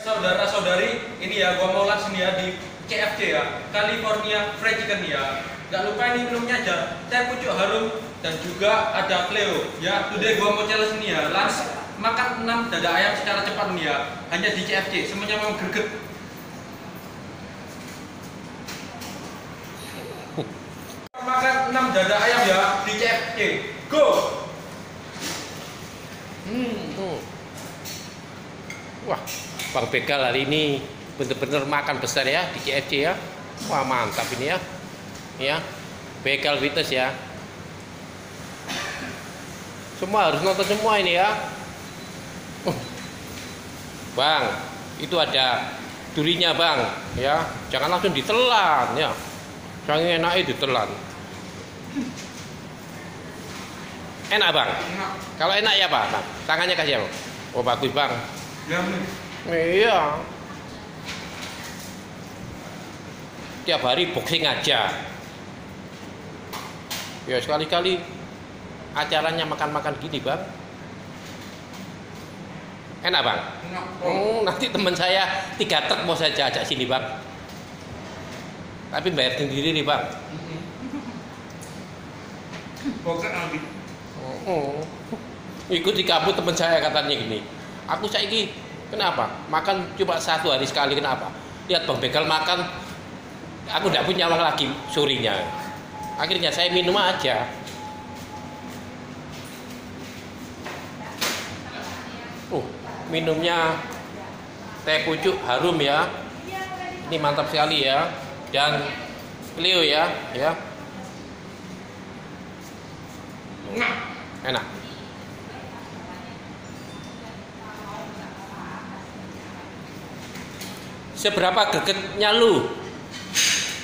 Saudara-saudari, ini ya gua mau langsung ya di CFC ya, California Fried Chicken ya. Gak lupa ini minumnya aja, teh pucuk harum dan juga ada Cleo ya. Today gua mau challenge ini ya, langsung makan 6 dada ayam secara cepat nih ya, hanya di CFC, semuanya mau greget. Makan 6 dada ayam ya di CFC. Go! Hmm, hmm. Wah, Bang Begal hari ini bener-bener makan besar ya di CFC ya. Wah mantap ini ya. Ya, Begal Fitness ya. Semua harus nonton semua ini ya. Uh. Bang, itu ada durinya bang, ya. Jangan langsung ditelan ya. Jangan enak itu ditelan. Enak bang. Enak. Kalau enak ya pak, Bang? tangannya kasih apa? Oh bagus bang. Ya. Iya. Tiap hari boxing aja. Ya sekali-kali acaranya makan-makan gini bang. Enak bang. Enak. Oh, nanti teman saya tiga truk mau saya ajak sini bang. Tapi bayar sendiri nih bang. Pokoknya nanti. Oh. Ikuti kamu teman saya katanya gini. Aku saiki kenapa? Makan cuma satu hari sekali kenapa? Lihat Bang Begal makan aku tidak punya uang lagi surinya. Akhirnya saya minum aja. Uh, minumnya teh pucuk harum ya. Ini mantap sekali ya. Dan Cleo ya, ya. Enak. Seberapa gregetnya lu?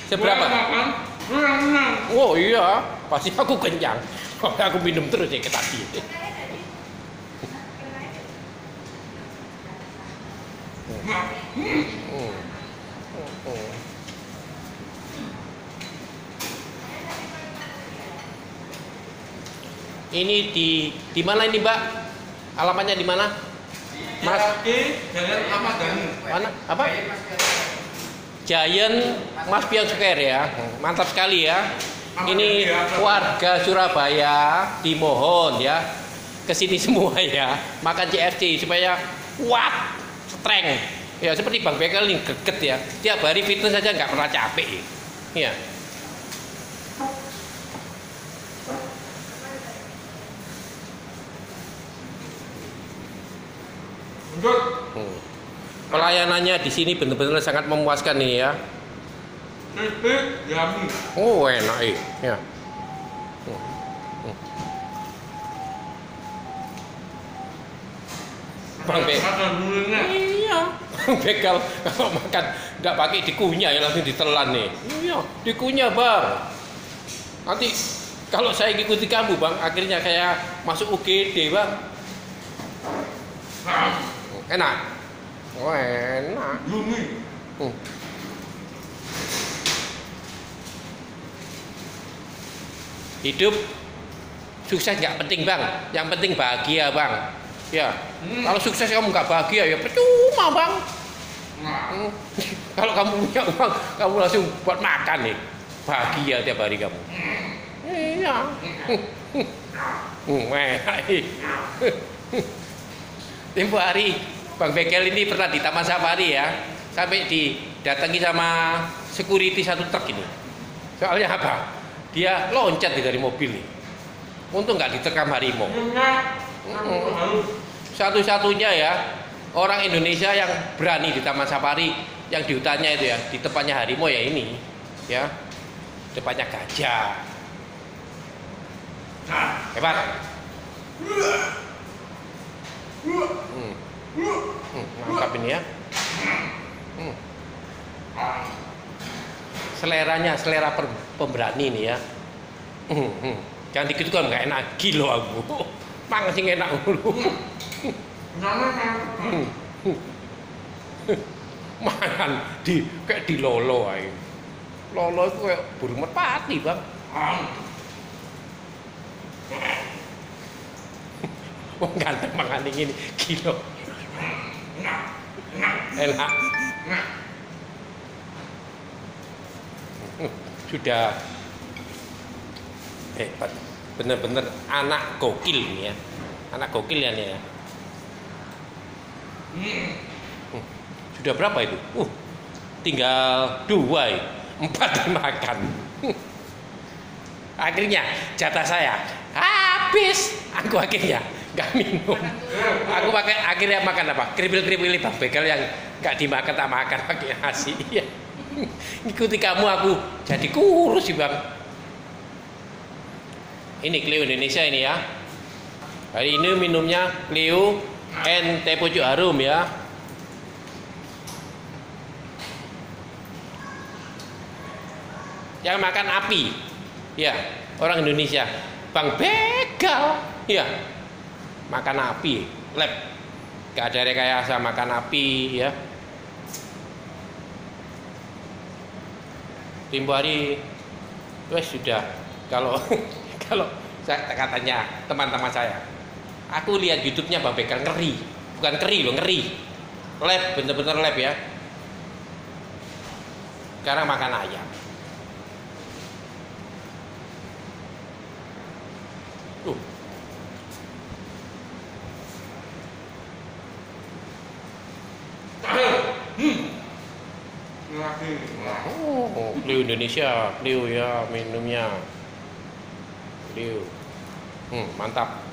Seberapa? Gua makan, lu yang menang. Oh iya, pasti aku kenyang. aku minum terus ya ke tadi. Oh. Ini di di mana ini, Mbak? Alamatnya di mana? Mas. Oke, Jalan Ahmad Dhani. Mana? Apa? Giant Mas Pion Square ya. Mantap sekali ya. Ini warga Surabaya dimohon ya ke sini semua ya makan CFC supaya kuat, strength. Ya seperti Bang Bekel ini greget ya. Tiap hari fitness saja nggak pernah capek. Ya. Hmm. Pelayanannya di sini benar-benar sangat memuaskan nih ya. Oh enak eh. ya. Hmm. Hmm. Bang Be. Iya. Bang Begal kalau makan nggak pakai dikunyah ya langsung ditelan nih. Iya, dikunyah bang. Nanti kalau saya ikuti kamu bang, akhirnya kayak masuk UGD bang. Nah, Enak. Oh enak. yummy. Hmm. Hidup sukses nggak penting bang, yang penting bahagia bang. Ya, Hmm. kalau sukses kamu nggak bahagia ya percuma bang. Nah, Hmm. Kalau kamu punya uang, kamu langsung buat makan nih, bahagia tiap hari kamu. Iya. Hmm, enak, ih. Tempo hari Bang Bekel ini pernah di Taman Safari ya, sampai didatangi sama security satu truk ini. Soalnya apa? Dia loncat dari mobil nih. Untung nggak diterkam harimau. Satu-satunya ya orang Indonesia yang berani di Taman Safari yang di hutannya itu ya, di tempatnya harimau ya ini, ya, depannya gajah. Nah, Hebat. Hmm. Hmm, mantap ini ya. Hmm. Seleranya selera per- pemberani ini ya. Hmm, hmm. Jangan dikit kan nggak enak gilo aku. Mang sing enak dulu. Nyaman kan? Mangan di kayak di lolo ae. Lolo itu kayak burung merpati, Bang. Wong ganteng mangan ini gila. Enak. Sudah hebat. Bener-bener anak gokil ini ya. Anak gokil ya nih ya. Hmm. Sudah berapa itu? Uh, tinggal dua ya. Empat dimakan. Akhirnya jatah saya habis. Aku akhirnya nggak minum. Aku pakai akhirnya makan apa? Keripil-keripil bang begal yang nggak dimakan tak makan pakai nasi. Iya. Ikuti kamu aku jadi kurus sih bang. Ini Clio Indonesia ini ya. Hari ini minumnya Clio and teh pucuk harum ya. Yang makan api, ya orang Indonesia. Bang begal, ya makan api, lab. Gak ada rekayasa makan api ya. Tempo hari, wes sudah. Kalau kalau saya katanya teman-teman saya, aku lihat YouTube-nya Bang Begal ngeri, bukan ngeri loh ngeri. Lab, bener-bener lab ya. Sekarang makan ayam. Uh, Clio Indonesia, Clio ya minumnya. Clio. Hmm, mantap.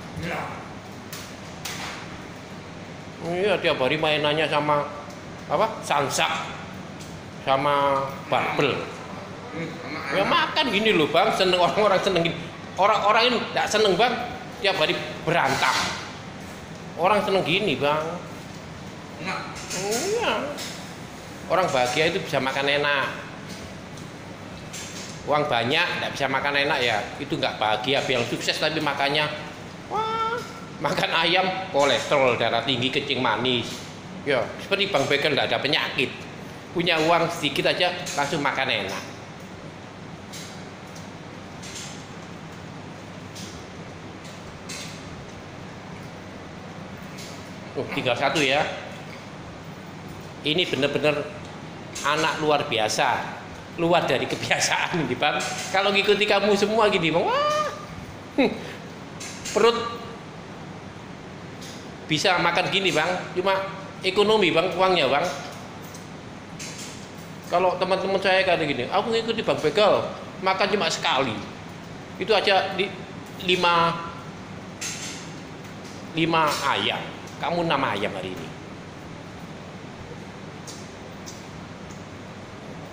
Iya, tiap hari mainannya sama apa? Sansak sama barbel. Ya makan gini loh bang, seneng orang-orang seneng gini. Orang-orang ini tidak seneng bang, tiap hari berantem. Orang seneng gini bang. Iya. Orang bahagia itu bisa makan enak. Uang banyak, tidak bisa makan enak ya. Itu nggak bahagia. Yang sukses tapi makannya, wah, makan ayam, kolesterol, darah tinggi, kencing manis. Ya, seperti Bang Bekel nggak ada penyakit. Punya uang sedikit aja langsung makan enak. Oh, tinggal satu ya ini benar-benar anak luar biasa luar dari kebiasaan ini bang. Kalau ngikuti kamu semua gini bang wah. Hmm, perut bisa makan gini bang. Cuma ekonomi bang uangnya bang. Kalau teman-teman saya kata gini aku ngikuti bang begal makan cuma sekali. Itu aja di lima lima ayam. Kamu enam ayam hari ini.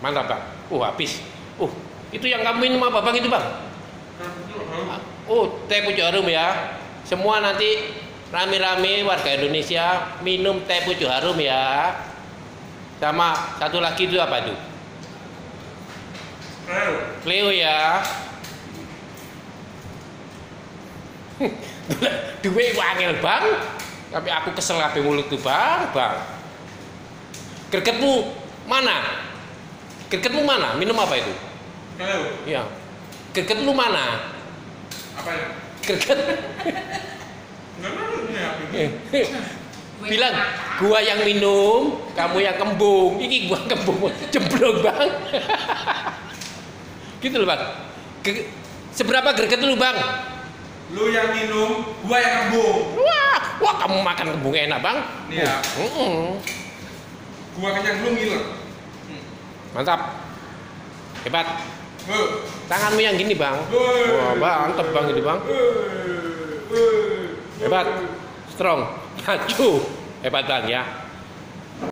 Mantap bang. Uh habis. Uh itu yang kamu minum apa bang itu bang? Oh teh pucuk harum ya. Semua nanti rame-rame warga Indonesia minum teh pucuk harum ya. Sama satu lagi itu apa itu? Cleo ya. Duit wangil bang. Tapi aku kesel apa mulut tuh bang, bang. Gregetmu mana? Greget lu mana? Minum apa itu? Kalau Iya. Greget lu mana? apa ya? Enggak ada ini apa ini? Bilang gua yang minum, kamu yang kembung. Iki gua kembung jemblong, Bang. gitu loh, Bang. Seberapa greget lu, Bang? Lu yang minum, gua yang kembung. Wah, wah kamu makan kembung enak, Bang. Nih ya. Mm-mm. Gua kenyang lu ngiler. Mantap. Hebat. Tanganmu yang gini, Bang. Wah, mantap, Bang, ini, Bang. Hebat. Strong. Maju. Hebat, Bang, ya.